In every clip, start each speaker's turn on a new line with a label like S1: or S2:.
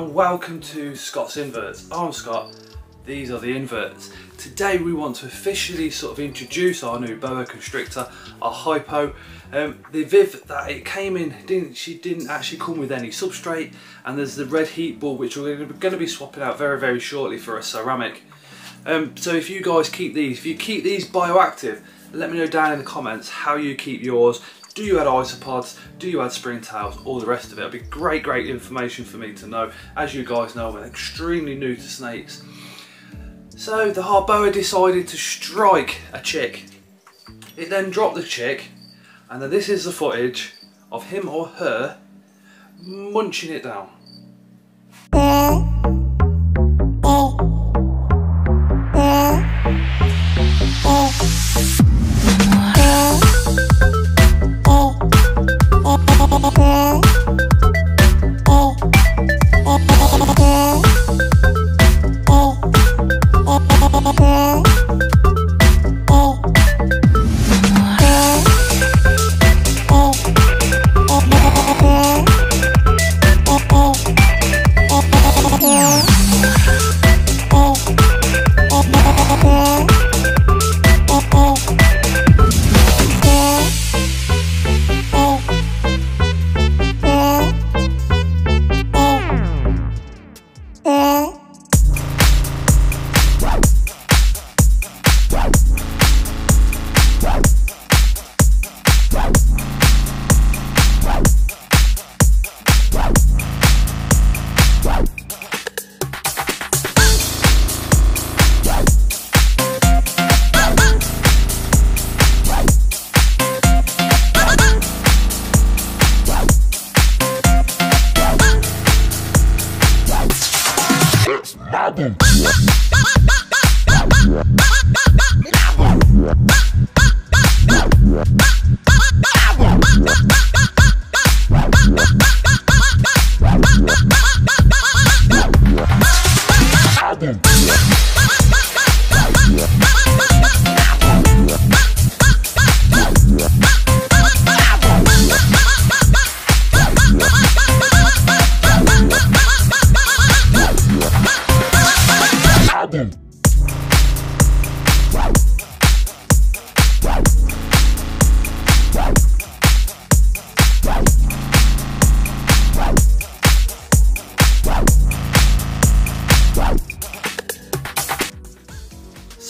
S1: and welcome to Scott's Inverts. I'm Scott, these are the inverts. Today we want to officially sort of introduce our new boa constrictor, our hypo. Um, the Viv that it came in, didn't she didn't actually come with any substrate and there's the red heat ball which we're going to be swapping out very very shortly for a ceramic. Um, so if you guys keep these, if you keep these bioactive, let me know down in the comments how you keep yours. Do you add isopods? Do you add springtails? All the rest of it. It'll be great, great information for me to know. As you guys know, I'm extremely new to snakes. So the Harboa decided to strike a chick. It then dropped the chick, and then this is the footage of him or her munching it down. Madden.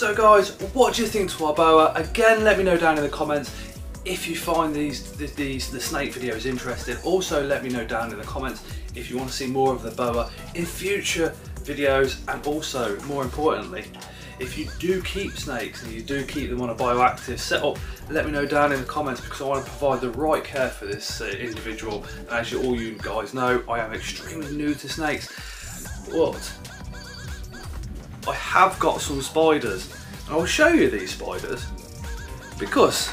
S1: So guys, what do you think to our boa? Again, let me know down in the comments if you find these, these the snake videos interesting. Also, let me know down in the comments if you want to see more of the boa in future videos and also, more importantly, if you do keep snakes and you do keep them on a bioactive setup, let me know down in the comments because I want to provide the right care for this uh, individual. And as you, all you guys know, I am extremely new to snakes. I have got some spiders. I'll show you these spiders because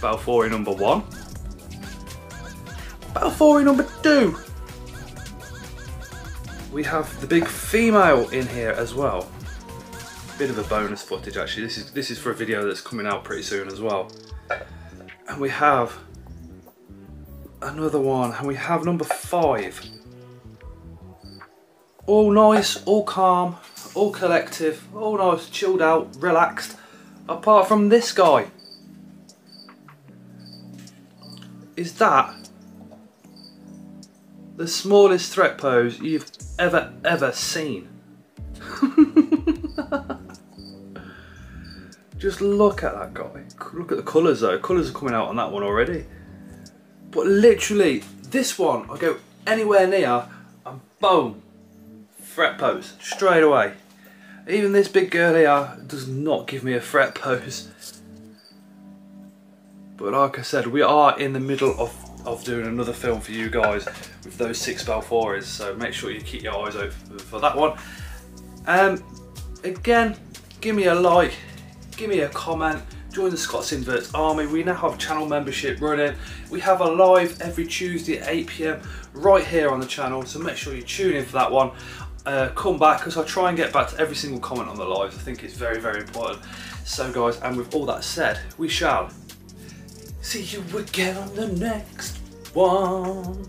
S1: Balfouri number one, Balfouri number two. We have the big female in here as well. Bit of a bonus footage actually. This is this is for a video that's coming out pretty soon as well. And we have another one and we have number five. All nice, all calm, all collective, all nice, chilled out, relaxed, apart from this guy. Is that the smallest threat pose you've ever, ever seen? Just look at that guy. Look at the colours though. Colours are coming out on that one already. But literally, this one, I go anywhere near and boom, threat pose straight away. Even this big girl here does not give me a threat pose. But like I said, we are in the middle of, of doing another film for you guys with those six Balfouris, so make sure you keep your eyes open for that one. Um, again, give me a like, give me a comment, join the Scott's Inverts Army. We now have channel membership running. We have a live every Tuesday at 8pm right here on the channel, so make sure you tune in for that one uh, come back because I try and get back to every single comment on the lives. I think it's very, very important. So guys, and with all that said, we shall see you again on the next one.